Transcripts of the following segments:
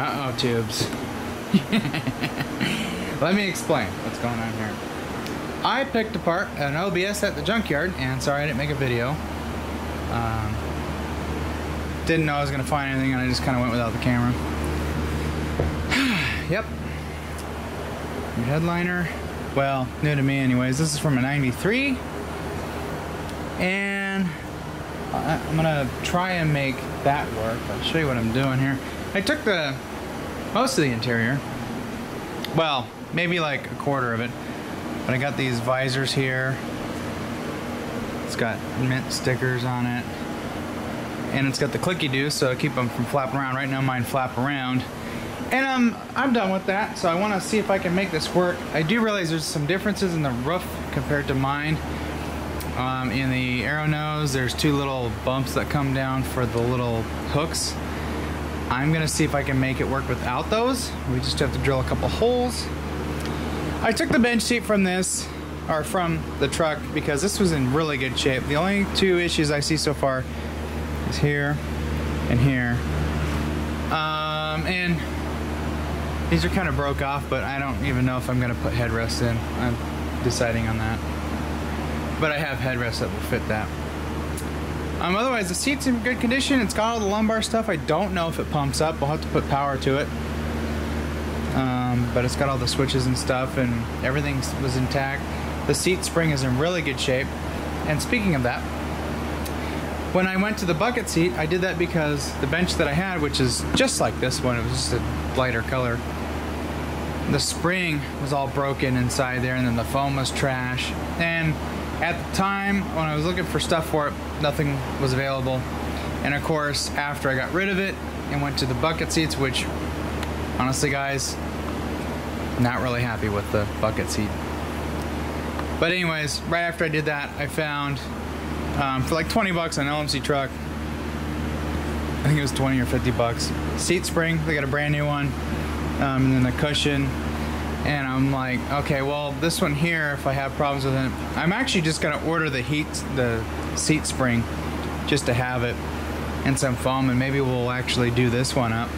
Uh-oh, tubes. Let me explain what's going on here. I picked apart an OBS at the junkyard, and sorry I didn't make a video. Um, didn't know I was going to find anything, and I just kind of went without the camera. yep. Headliner. Well, new to me anyways. This is from a 93. And I'm going to try and make that work. I'll show you what I'm doing here. I took the most of the interior. Well, maybe like a quarter of it. But I got these visors here. It's got mint stickers on it. And it's got the clicky do, so I keep them from flapping around. Right now mine flap around. And um, I'm done with that, so I want to see if I can make this work. I do realize there's some differences in the roof compared to mine. Um, in the aero nose, there's two little bumps that come down for the little hooks. I'm gonna see if I can make it work without those. We just have to drill a couple holes. I took the bench seat from this, or from the truck, because this was in really good shape. The only two issues I see so far is here and here. Um, and these are kind of broke off, but I don't even know if I'm gonna put headrests in. I'm deciding on that. But I have headrests that will fit that. Um, otherwise, the seat's in good condition. It's got all the lumbar stuff. I don't know if it pumps up. We'll have to put power to it. Um, but it's got all the switches and stuff, and everything was intact. The seat spring is in really good shape. And speaking of that, when I went to the bucket seat, I did that because the bench that I had, which is just like this one, it was just a lighter color. The spring was all broken inside there, and then the foam was trash. And at the time when I was looking for stuff for it, nothing was available. And of course, after I got rid of it and went to the bucket seats, which honestly, guys, not really happy with the bucket seat. But anyways, right after I did that, I found um, for like 20 bucks an LMC truck. I think it was 20 or 50 bucks. Seat spring, they got a brand new one, um, and then the cushion. And I'm like, okay, well, this one here, if I have problems with it, I'm actually just gonna order the heat, the seat spring, just to have it, and some foam, and maybe we'll actually do this one up.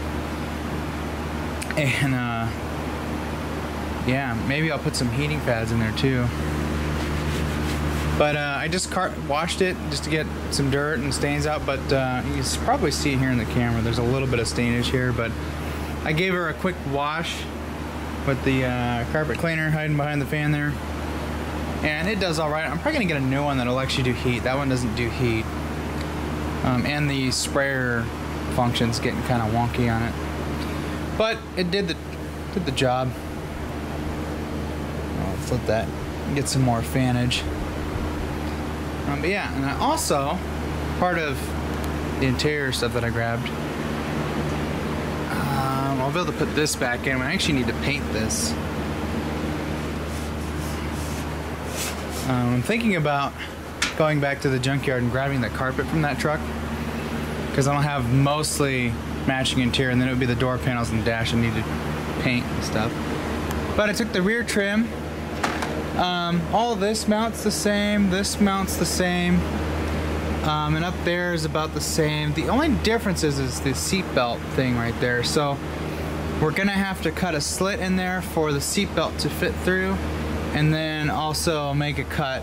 And uh, yeah, maybe I'll put some heating pads in there too. But uh, I just washed it just to get some dirt and stains out. But uh, you probably see here in the camera, there's a little bit of stainage here. But I gave her a quick wash with the uh, carpet cleaner hiding behind the fan there. And it does all right. I'm probably gonna get a new one that'll actually do heat. That one doesn't do heat. Um, and the sprayer function's getting kind of wonky on it. But it did the did the job. I'll flip that and get some more fanage. Um, but yeah, and I also part of the interior stuff that I grabbed. I'll be able to put this back in. I actually need to paint this. Um, I'm thinking about going back to the junkyard and grabbing the carpet from that truck because I don't have mostly matching interior, and then it would be the door panels and dash I need to paint and stuff. But I took the rear trim. Um, all this mounts the same. This mounts the same. Um, and up there is about the same. The only difference is, is the seatbelt thing right there. So we're gonna have to cut a slit in there for the seat belt to fit through, and then also make a cut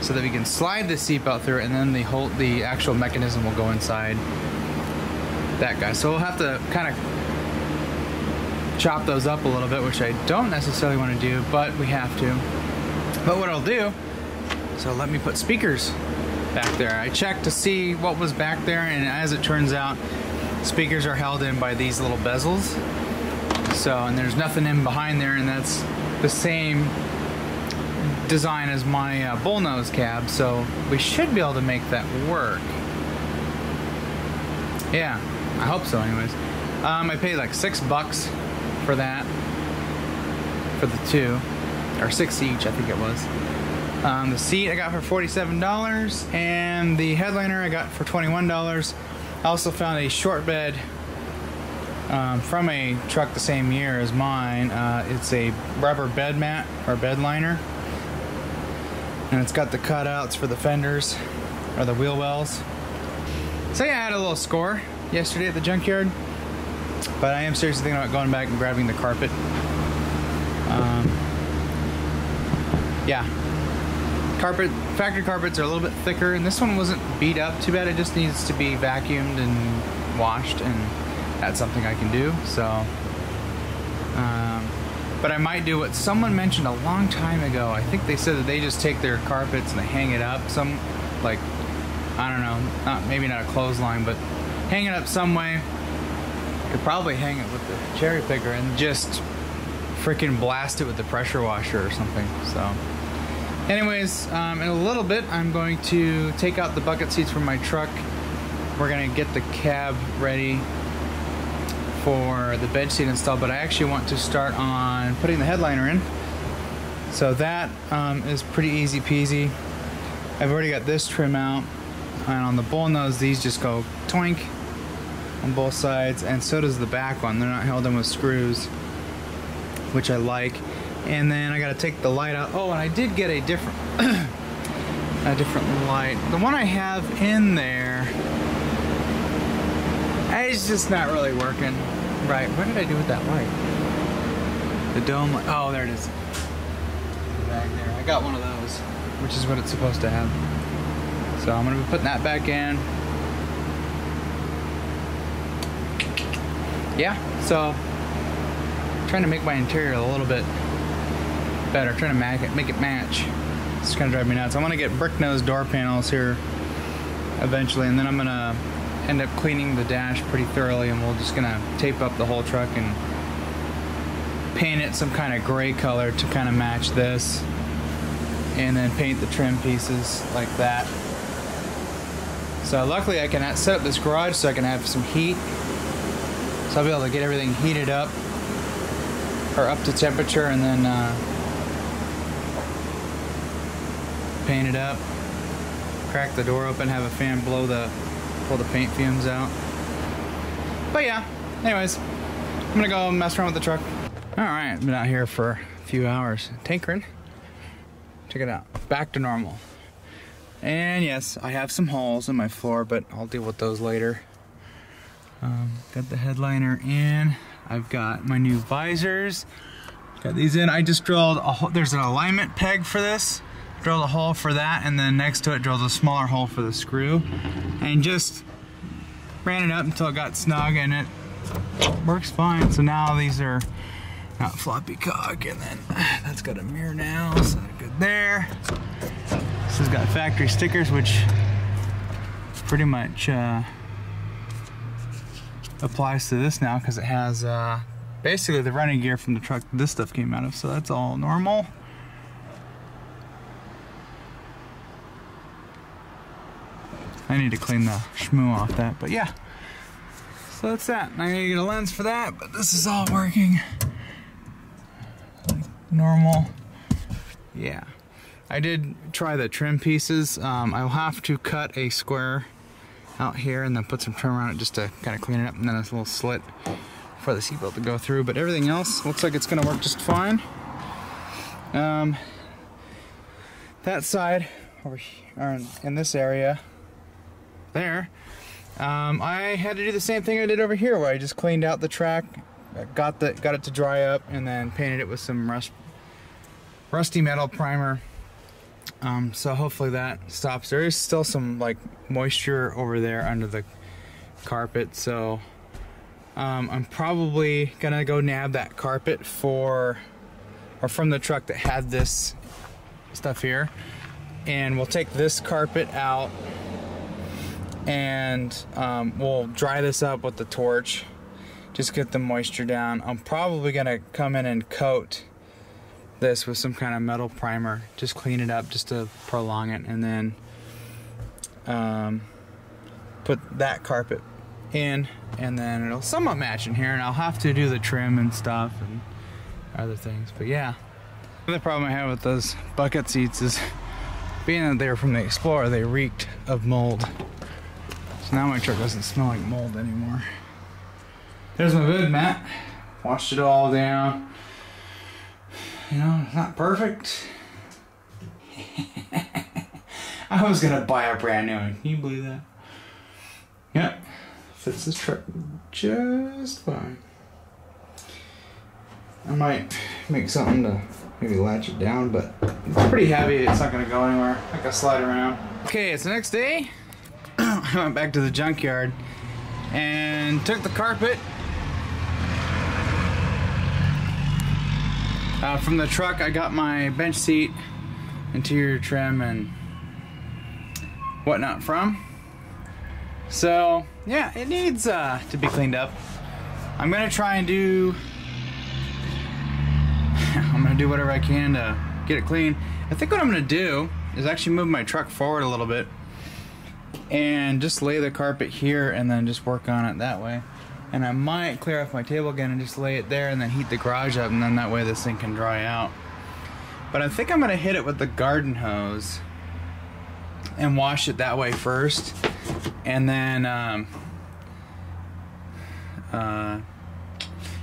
so that we can slide the seat belt through, and then the whole the actual mechanism will go inside that guy. So we'll have to kind of chop those up a little bit, which I don't necessarily want to do, but we have to. But what I'll do, so let me put speakers back there. I checked to see what was back there, and as it turns out, speakers are held in by these little bezels. So, and there's nothing in behind there, and that's the same design as my uh, bullnose cab, so we should be able to make that work. Yeah, I hope so, anyways. Um, I paid like six bucks for that, for the two, or six each, I think it was. Um, the seat I got for $47, and the headliner I got for $21. I also found a short bed um, from a truck the same year as mine. Uh, it's a rubber bed mat or bed liner, and it's got the cutouts for the fenders or the wheel wells. So yeah, I had a little score yesterday at the junkyard. But I am seriously thinking about going back and grabbing the carpet. Um, yeah. Carpet, factory carpets are a little bit thicker, and this one wasn't beat up too bad. It just needs to be vacuumed and washed, and that's something I can do. So, um, but I might do what someone mentioned a long time ago. I think they said that they just take their carpets and they hang it up some, like, I don't know, not maybe not a clothesline, but hang it up some way. Could probably hang it with the cherry picker and just freaking blast it with the pressure washer or something. So, anyways, um, in a little bit, I'm going to take out the bucket seats from my truck. We're gonna get the cab ready for the bed seat install, but I actually want to start on putting the headliner in. So that um, is pretty easy peasy. I've already got this trim out, and on the bull nose, these just go twink on both sides, and so does the back one. They're not held in with screws, which I like. And then I got to take the light out. Oh, and I did get a different, a different light. The one I have in there, it's just not really working. Right, what did I do with that light? The dome light. Oh, there it is. Back there. I got one of those, which is what it's supposed to have. So I'm going to be putting that back in. Yeah, so trying to make my interior a little bit better, trying to make it, make it match. It's going to drive me nuts. I'm going to get brick nose door panels here eventually, and then I'm going to end up cleaning the dash pretty thoroughly and we're just gonna tape up the whole truck and paint it some kind of gray color to kind of match this and then paint the trim pieces like that. So luckily I can set up this garage so I can have some heat so I'll be able to get everything heated up or up to temperature and then uh, paint it up crack the door open have a fan blow the pull the paint fumes out. But yeah, anyways, I'm gonna go mess around with the truck. All right, been out here for a few hours tinkering. Check it out, back to normal. And yes, I have some holes in my floor, but I'll deal with those later. Um, got the headliner in. I've got my new visors. Got these in. I just drilled a hole. There's an alignment peg for this drilled a hole for that and then next to it drilled a smaller hole for the screw. And just ran it up until it got snug and it works fine. So now these are not floppy cock and then that's got a mirror now so good there. This has got factory stickers which pretty much uh, applies to this now because it has uh, basically the running gear from the truck this stuff came out of so that's all normal I need to clean the schmoo off that, but yeah. So that's that. I need to get a lens for that, but this is all working. Normal. Yeah. I did try the trim pieces. Um, I'll have to cut a square out here and then put some trim around it just to kind of clean it up and then a little slit for the seatbelt to go through. But everything else looks like it's going to work just fine. Um, that side over here, in this area, there. Um, I had to do the same thing I did over here where I just cleaned out the track, got the got it to dry up, and then painted it with some rust, rusty metal primer. Um, so hopefully that stops. There is still some like moisture over there under the carpet, so um, I'm probably gonna go nab that carpet for or from the truck that had this stuff here, and we'll take this carpet out and um, we'll dry this up with the torch. Just get the moisture down. I'm probably gonna come in and coat this with some kind of metal primer. Just clean it up just to prolong it. And then um, put that carpet in. And then it'll somewhat match in here. And I'll have to do the trim and stuff and other things. But yeah. The problem I have with those bucket seats is being that they were from the Explorer they reeked of mold so now my truck doesn't smell like mold anymore. There's my hood mat. Washed it all down. You know, it's not perfect. I was gonna buy a brand new one. Can you believe that? Yep. Fits this truck just fine. I might make something to maybe latch it down, but it's pretty heavy. It's not gonna go anywhere. I can slide around. Okay, it's the next day. I went back to the junkyard and took the carpet uh, from the truck. I got my bench seat, interior trim, and whatnot from. So yeah, it needs uh, to be cleaned up. I'm gonna try and do I'm gonna do whatever I can to get it clean. I think what I'm gonna do is actually move my truck forward a little bit and just lay the carpet here and then just work on it that way. And I might clear off my table again and just lay it there and then heat the garage up and then that way this thing can dry out. But I think I'm gonna hit it with the garden hose and wash it that way first and then um, uh,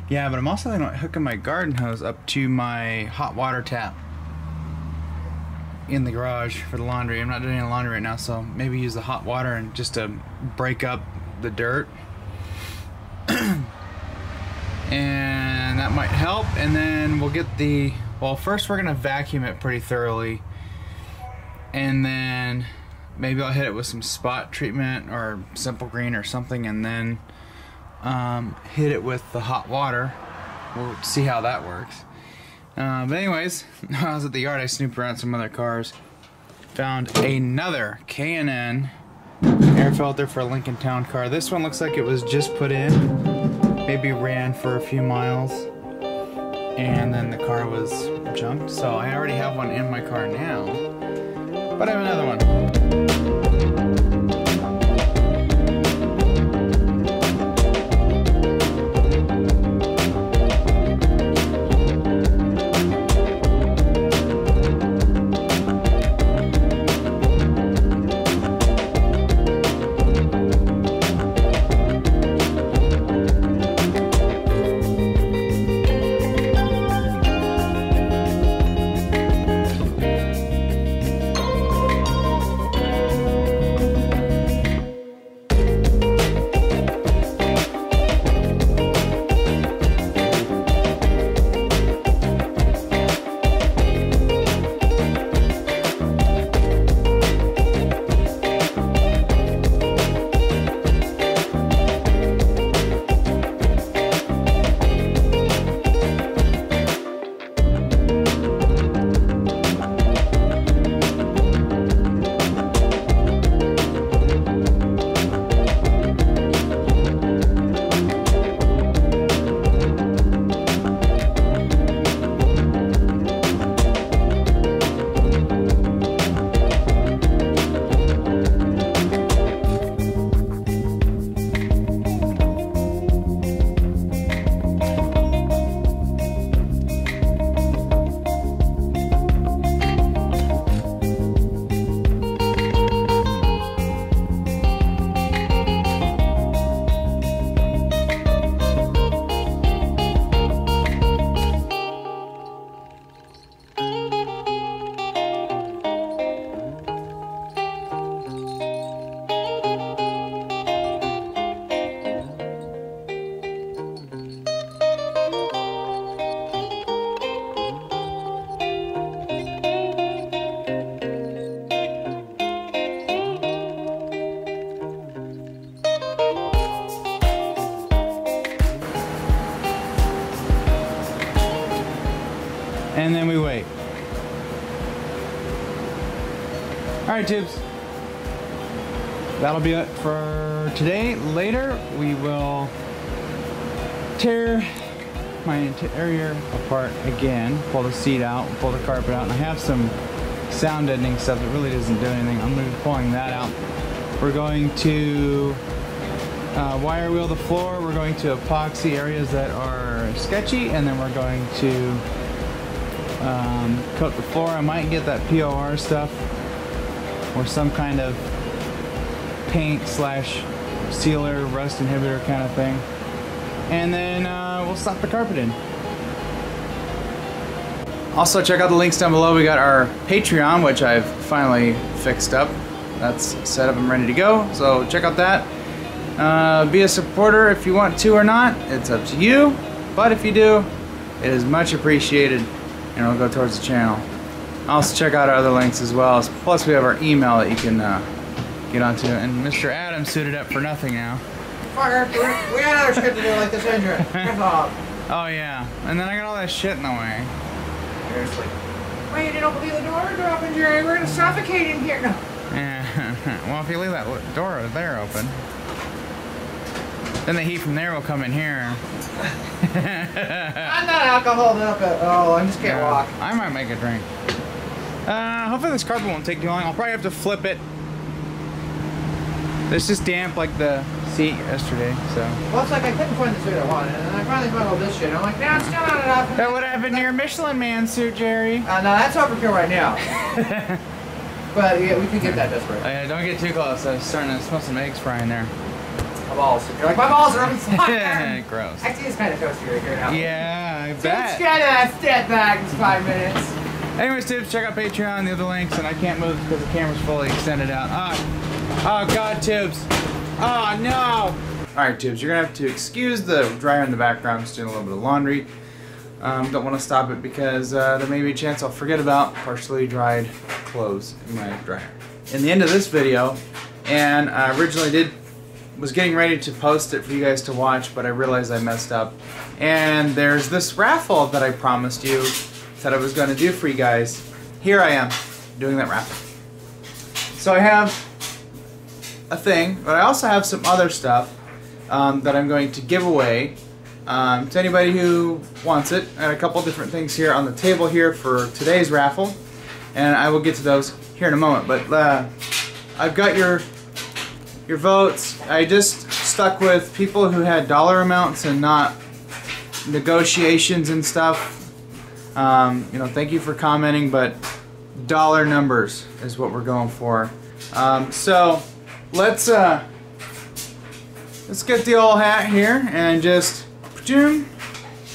yeah, but I'm also gonna hooking my garden hose up to my hot water tap in the garage for the laundry. I'm not doing any laundry right now, so maybe use the hot water and just to break up the dirt. and that might help. And then we'll get the, well, first we're gonna vacuum it pretty thoroughly. And then maybe I'll hit it with some spot treatment or simple green or something and then um, hit it with the hot water. We'll see how that works. Uh, but anyways, I was at the yard, I snooped around some other cars. Found another K&N air filter for a Lincoln Town car. This one looks like it was just put in. Maybe ran for a few miles. And then the car was junked. So I already have one in my car now. But I have another one. All right, tubes. That'll be it for today. Later, we will tear my interior apart again, pull the seat out, pull the carpet out, and I have some sound deadening stuff that really doesn't do anything. I'm going to be pulling that out. We're going to uh, wire wheel the floor. We're going to epoxy areas that are sketchy, and then we're going to um, coat the floor. I might get that POR stuff or some kind of paint slash sealer, rust inhibitor kind of thing. And then uh, we'll slap the carpet in. Also, check out the links down below. We got our Patreon, which I've finally fixed up. That's set up and ready to go. So check out that. Uh, be a supporter if you want to or not. It's up to you. But if you do, It is much appreciated and it'll go towards the channel. Also check out our other links as well. Plus we have our email that you can uh, get onto. And Mr. Adams suited up for nothing now. Fucker, we got other shit to do like this engine. Piss off. Oh yeah, and then I got all that shit in the way. Seriously. Wait, you don't believe the door dropping, Jerry? We're gonna suffocate in here. No. Yeah. well, if you leave that door there open, then the heat from there will come in here. I'm not alcoholed up at all. I just can't yeah, walk. I might make a drink. Uh, hopefully this carpet won't take too long. I'll probably have to flip it. It's just damp like the seat yesterday, so. Well, it's like I couldn't find the suit I wanted, and I finally found all this shit. I'm like, nah, it's still not enough. That would have been your Michelin Man suit, Jerry. Uh, no, that's overkill right now. but yeah, we can get that desperate. Oh, yeah, don't get too close. I was starting to smell some eggs frying there. My balls. You're like, my balls are on fire. Gross. Actually, it's kind of toasty right here now. Yeah, I bet. Kind of step back in five minutes. Anyways, tips, check out Patreon, the other links, and I can't move because the camera's fully extended out. Ah, oh, God, Tibbs. Oh, no. All right, Tibbs, you're to have to excuse the dryer in the background. Just doing a little bit of laundry. Um, don't want to stop it because uh, there may be a chance I'll forget about partially dried clothes in my dryer. In the end of this video, and I originally did was getting ready to post it for you guys to watch, but I realized I messed up. And there's this raffle that I promised you that I was going to do for you guys. Here I am, doing that raffle. So I have a thing, but I also have some other stuff um, that I'm going to give away um, to anybody who wants it. I a couple different things here on the table here for today's raffle, and I will get to those here in a moment. But uh, I've got your your votes. I just stuck with people who had dollar amounts and not negotiations and stuff. Um, you know, thank you for commenting, but dollar numbers is what we're going for. Um, so let's uh, let's get the old hat here and just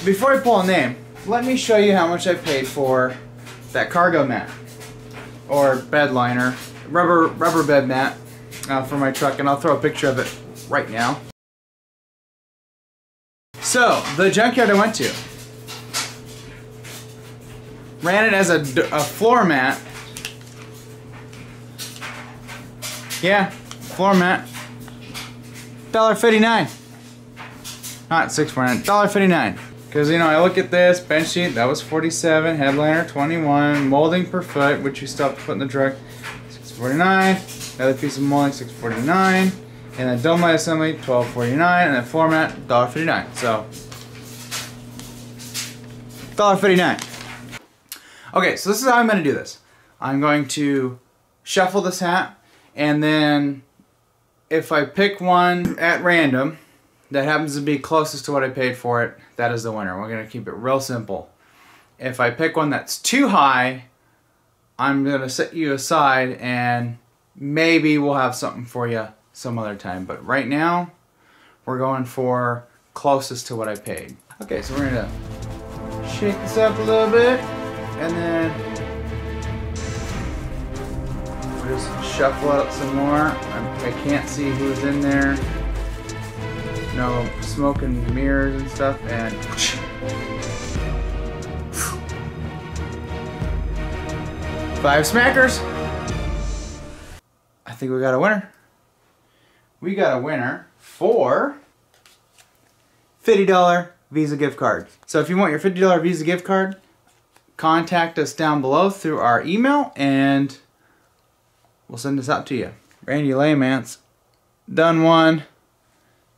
before I pull a name, let me show you how much I paid for that cargo mat or bed liner, rubber rubber bed mat uh, for my truck, and I'll throw a picture of it right now. So, the junkyard I went to ran it as a, a floor mat. Yeah, floor mat. $1.59. Not six nine. Dollar fifty nine. Because you know, I look at this bench sheet. That was forty seven. Headliner twenty one. Molding per foot, which you still have to put in the forty nine. Another piece of molding, six forty nine. And then dome light assembly, twelve forty nine. And then floor mat, dollar fifty nine. So, dollar fifty nine. Okay, so this is how I'm going to do this. I'm going to shuffle this hat, and then if I pick one at random that happens to be closest to what I paid for it, that is the winner. We're going to keep it real simple. If I pick one that's too high, I'm going to set you aside and maybe we'll have something for you some other time. But right now, we're going for closest to what I paid. Okay, so we're gonna shake this up a little bit and then just shuffle out some more. I, I can't see who's in there. No smoke and mirrors and stuff and five smackers. I think we got a winner. We got a winner for $50 Visa gift card. So if you want your $50 Visa gift card, contact us down below through our email and we'll send this out to you. Randy Laymance, done one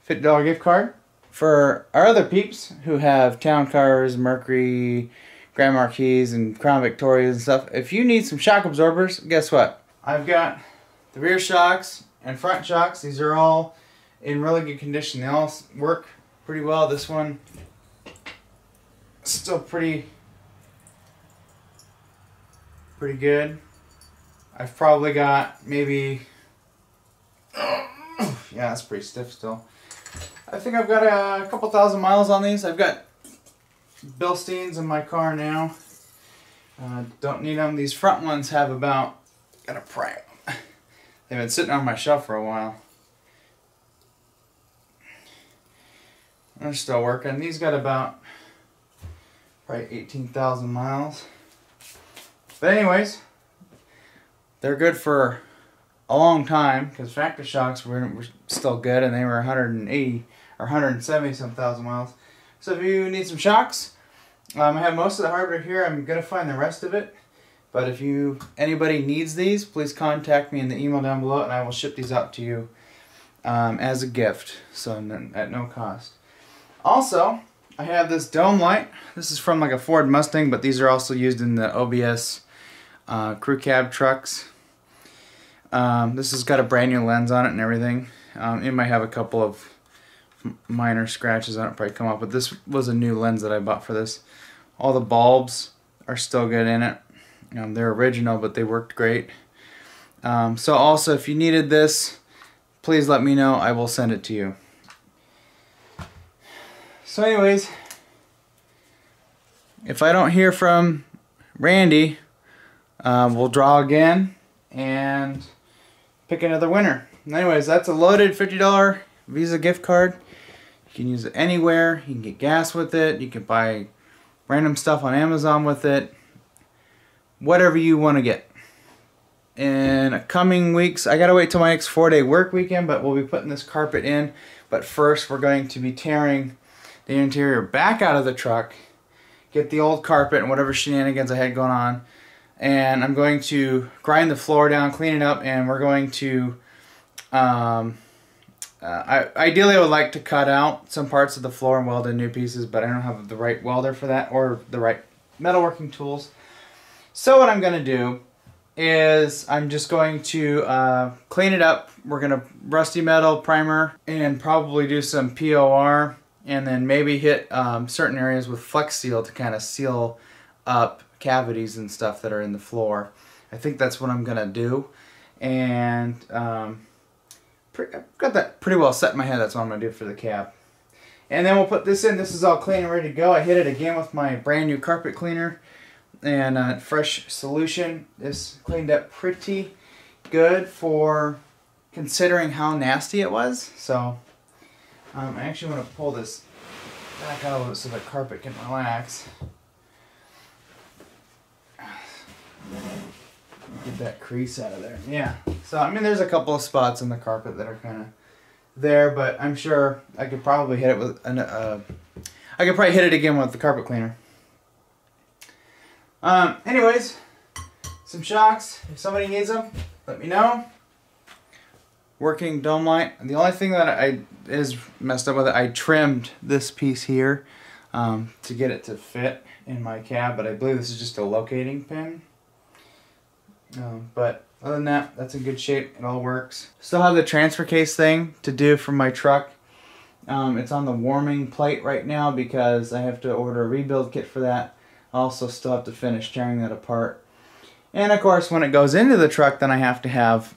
$50 gift card. For our other peeps who have town cars, Mercury, Grand Marquis, and Crown Victorias and stuff, if you need some shock absorbers, guess what? I've got the rear shocks and front shocks. These are all in really good condition. They all work pretty well. This one still pretty pretty good. I've probably got maybe yeah, that's pretty stiff still. I think I've got a couple thousand miles on these. I've got Bilsteins in my car now. Uh, don't need them. These front ones have about, gotta pry them. They've been sitting on my shelf for a while. They're still working. These got about Probably 18,000 miles. But anyways, they're good for a long time because factory shocks were, were still good and they were 180 or 170 some thousand miles. So if you need some shocks, um, I have most of the hardware here. I'm gonna find the rest of it. But if you anybody needs these, please contact me in the email down below, and I will ship these out to you um, as a gift, so at no cost. Also, I have this dome light. This is from like a Ford Mustang, but these are also used in the OBS uh, crew cab trucks. Um, this has got a brand new lens on it and everything. Um, it might have a couple of minor scratches on it probably come off, but this was a new lens that I bought for this. All the bulbs are still good in it. Um, they're original, but they worked great. Um, so also, if you needed this, please let me know. I will send it to you. So anyways, if I don't hear from Randy, uh, we'll draw again and pick another winner. Anyways, that's a loaded $50 Visa gift card. You can use it anywhere. You can get gas with it. You can buy random stuff on Amazon with it. Whatever you want to get. In coming weeks, I gotta wait till my next four day work weekend, but we'll be putting this carpet in. But first, we're going to be tearing the interior back out of the truck, get the old carpet and whatever shenanigans I had going on, and I'm going to grind the floor down, clean it up, and we're going to um, uh, I, ideally, I would like to cut out some parts of the floor and weld in new pieces, but I don't have the right welder for that or the right metalworking tools. So what I'm going to do is I'm just going to uh, clean it up. We're going to rusty metal primer and probably do some POR and then maybe hit um, certain areas with Flex Seal to kind of seal up cavities and stuff that are in the floor. I think that's what I'm going to do. And... Um, I've got that pretty well set in my head. That's what I'm going to do for the cab. And then we'll put this in. This is all clean and ready to go. I hit it again with my brand new carpet cleaner and uh, fresh solution. This cleaned up pretty good for considering how nasty it was. So um, I actually want to pull this back out so the carpet can relax. Get that crease out of there. Yeah. So, I mean, there's a couple of spots in the carpet that are kind of there, but I'm sure I could probably hit it with an, uh, I could probably hit it again with the carpet cleaner. Um, anyways, some shocks. If somebody needs them, let me know. Working dome light. The only thing that I is messed up with it, I trimmed this piece here um, to get it to fit in my cab, but I believe this is just a locating pin. Um, but other than that, that's in good shape. It all works. Still have the transfer case thing to do for my truck. Um, it's on the warming plate right now because I have to order a rebuild kit for that. I also still have to finish tearing that apart. And of course, when it goes into the truck, then I have to have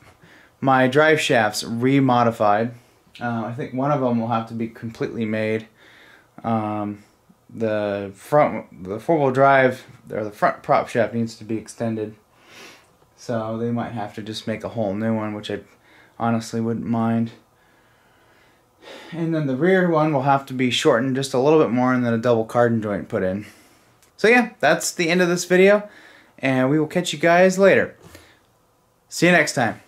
my drive shafts remodified. Uh, I think one of them will have to be completely made. Um, the front, the four-wheel drive, or the front prop shaft needs to be extended. So they might have to just make a whole new one, which I honestly wouldn't mind. And then the rear one will have to be shortened just a little bit more and then a double cardan joint put in. So yeah, that's the end of this video. And we will catch you guys later. See you next time.